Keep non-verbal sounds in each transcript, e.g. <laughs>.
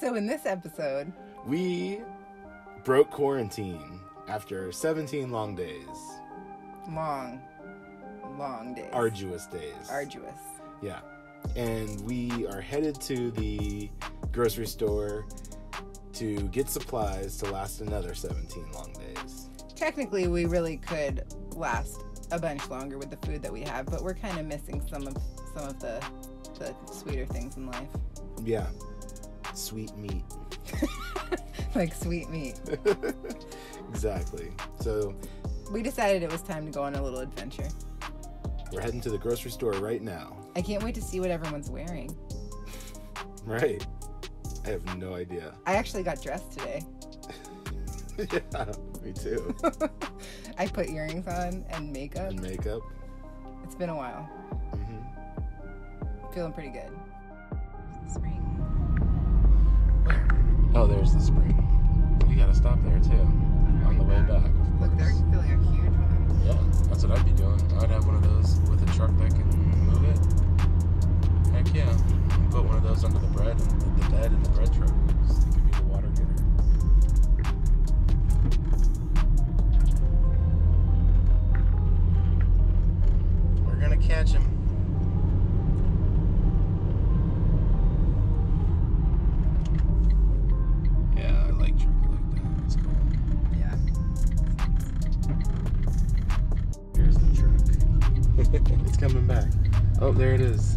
So, in this episode, We broke quarantine after 17 long days, long, long days. arduous days. Arduous. Yeah. And we are headed to the grocery store to get supplies to last another 17 long days. Technically, we really could last a bunch longer with the food that we have, but we're kind of missing some of some of the the sweeter things in life, Yeah. Sweet meat. <laughs> like sweet meat. <laughs> exactly. So We decided it was time to go on a little adventure. we're heading to the grocery store right now. I can't wait to see what everyone's wearing. <laughs> Right. I have no idea. I actually got dressed today. yeah, me too. I put earrings on and makeup. and makeup. It's been a while. hmm Feeling pretty good. Oh, there's the spring. You gotta stop there too. On the way back. Oh, there it is.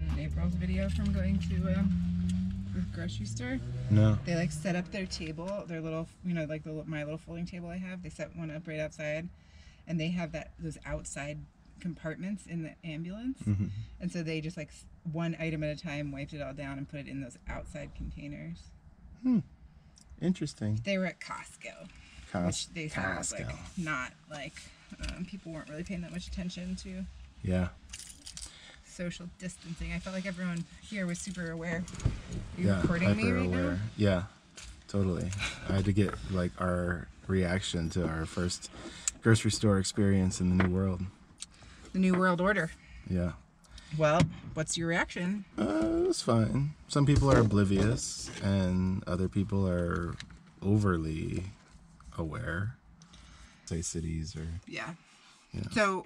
In <laughs> April's video from going to um, the grocery store, No. they like set up their table, their little, you know, like the my little folding table I have. They set one up right outside, and they have that those outside compartments in the ambulance, Mm-hmm. and so they just like one item at a time wiped it all down and put it in those outside containers. Hmm. Interesting. They were at Costco, Costco. which they said like Costco. not like um, people weren't really paying that much attention to Yeah. social distancing. I felt like everyone here was super aware. Are you yeah. recording me right aware. now? Yeah. Totally. I had to get like our reaction to our first grocery store experience in the new world. The New World Order. Yeah. Well, what's your reaction? Uh, it was fine. Some people are oblivious, and other people are overly aware. Say cities or Yeah. Yeah. So,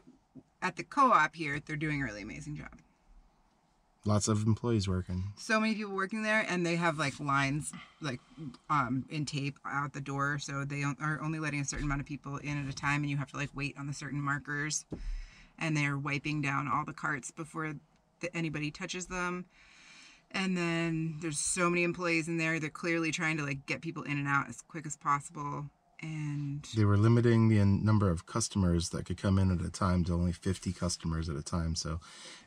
at the co-op here, they're doing a really amazing job. lots of employees working. So many people working there, and they have like lines, like um, in tape out the door. So they are only letting a certain amount of people in at a time, and you have to like wait on the certain markers. And they're wiping down all the carts before the, anybody touches them. And then there's so many employees in there. They're clearly trying to like get people in and out as quick as possible. And They were limiting the number of customers that could come in at a time to only 50 customers at a time. So,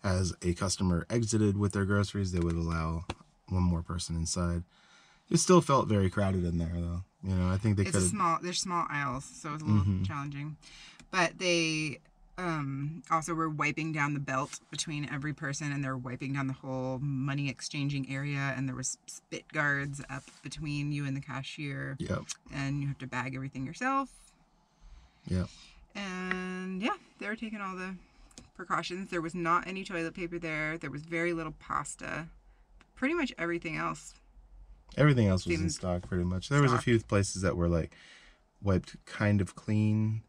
as a customer exited with their groceries, they would allow one more person inside. It still felt very crowded in there, though. You know, I think they could small there's small aisles so it's a little Mhm. challenging but they um also were wiping down the belt between every person and they're wiping down the whole money exchanging area and there was spit guards up between you and the cashier Yep. and you have to bag everything yourself Yep. and yeah they were taking all the precautions there was not any toilet paper there there was very little pasta pretty much everything else Everything else was in stock pretty much. There was a few places that were like wiped kind of clean.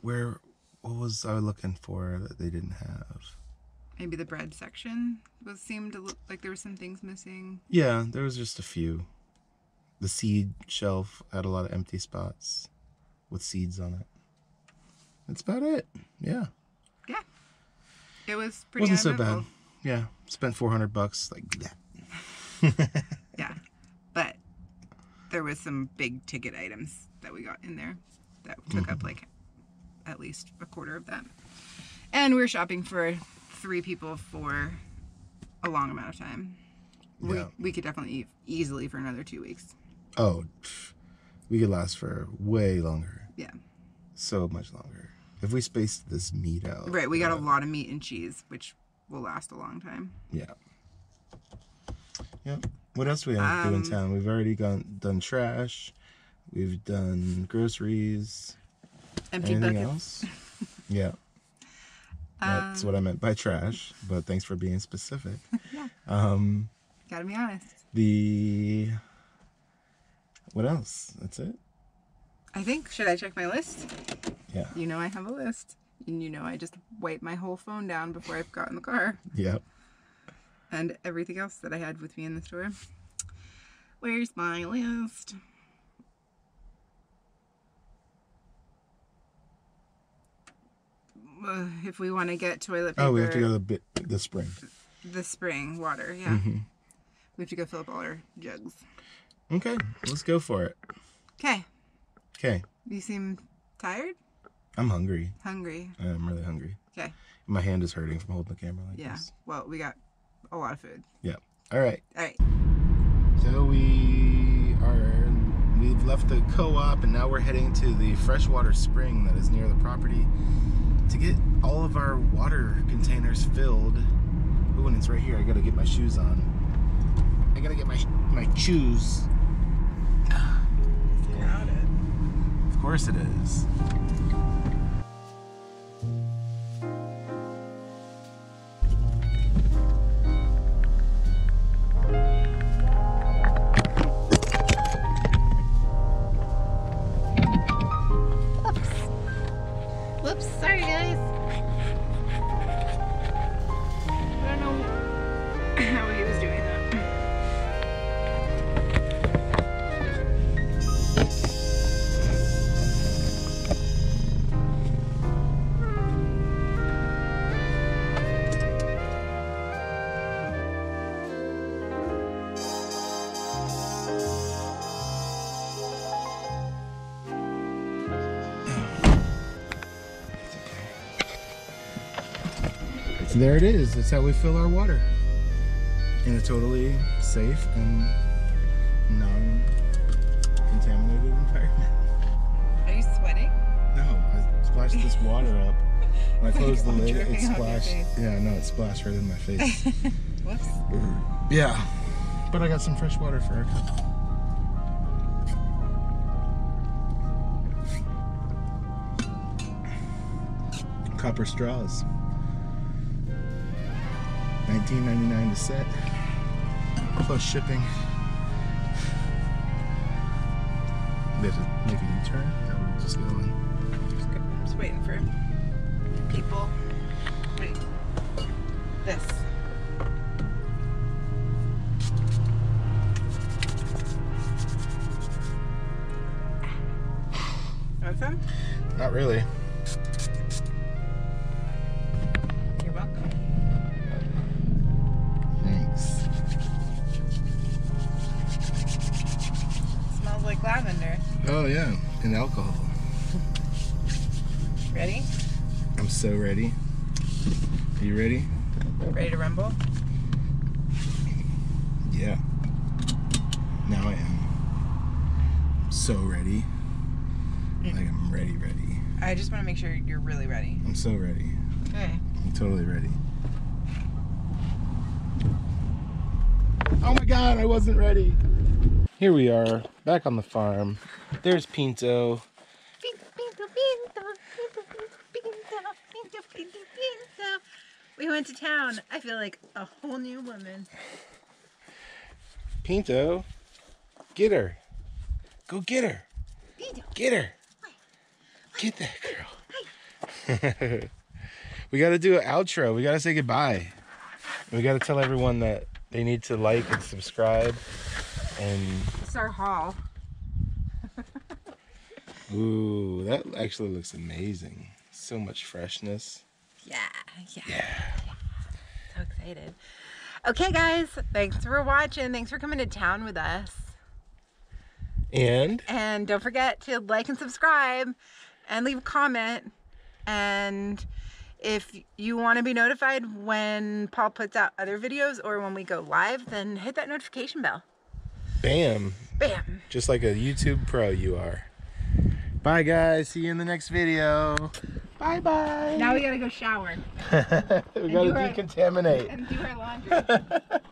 Where what was I looking for that they didn't have? maybe the bread section was seemed to look like there were some things missing Yeah, there was just a few. The seed shelf had a lot of empty spots with seeds on it. That's about it. Yeah. Yeah. It was pretty Wasn't so bad. Yeah. Spent 400 bucks like that. <laughs> Yeah. But there was some big ticket items that we got in there that took Mm-hmm. up like at least a quarter of that. And we were shopping for three people for a long amount of time. We, Yeah. we could definitely eat easily for another two weeks. Oh, we could last for way longer. Yeah. So much longer. If we spaced this meat out. Right. We got a uh, lot of meat and cheese, which will last a long time. Yeah. Yeah. What else do we have to do in Um, town? We've already gone done trash. We've done groceries. Empty Anything buckets. else? <laughs> yeah. That's what I meant by trash, but thanks for being specific. <laughs> Yeah. Um, Gotta be honest. the what else? That's it. I think, should I check my list? Yeah. You know I have a list. And you know I just wiped my whole phone down before I got in the car. Yep. And everything else that I had with me in the store. Where's my list? Uh, if we want to get toilet paper, Oh, we have to go to the bit the spring. the spring water, yeah. Mm-hmm. We have to go fill up all our jugs. Okay, let's go for it. Okay. Okay, You seem tired? I'm hungry. Hungry. I'm really hungry. Okay. My hand is hurting from holding the camera like this. Yeah. this. Well, we got a lot of food. Yeah. All right. All right. So we are we've left the co-op and now we're heading to the freshwater spring that is near the property to get all of our water containers filled. Ooh, and it's right here. I gotta get my shoes on. I gotta get my my shoes. Crowded. Of course it is. So there it is. That's how we fill our water. In a totally safe and non-contaminated environment. Are you sweating? No, I splashed this water up. When I <laughs> closed the all lid, it splashed. Yeah, no, it splashed right in my face. <laughs> Whoops. yeah, but I got some fresh water for our cup. Copper straws. 19.99 to set, plus shipping. We have to make a U-turn. Or just go in. Just I'm just waiting for people. Wait. This. Not really. Oh yeah, and alcohol. Ready? I'm so ready. Are you ready? Ready to rumble? Yeah. Now I am. So ready. Mm. Like I'm ready, ready. I just want to make sure you're really ready. I'm so ready. Okay. I'm totally ready. Oh my god, I wasn't ready. Here we are, back on the farm. There's Pinto. pinto We went to town. I feel like a whole new woman. Pinto, get her. Go get her. Get her. Get that girl. <laughs> we got to do an outro. We got to say goodbye. We got to tell everyone that they need to like and subscribe. And It's our haul. ooh, that actually looks amazing. So much freshness. Yeah, yeah. Yeah. So excited. Okay, guys. Thanks for watching. Thanks for coming to town with us. And And don't forget to like and subscribe and leave a comment. And if you want to be notified when Paul puts out other videos or when we go live, then hit that notification bell. Bam, Bam. just like a YouTube pro you are. Bye guys, see you in the next video. Bye bye. Now we gotta go shower <laughs> we gotta do our- decontaminate. and do our laundry. <laughs>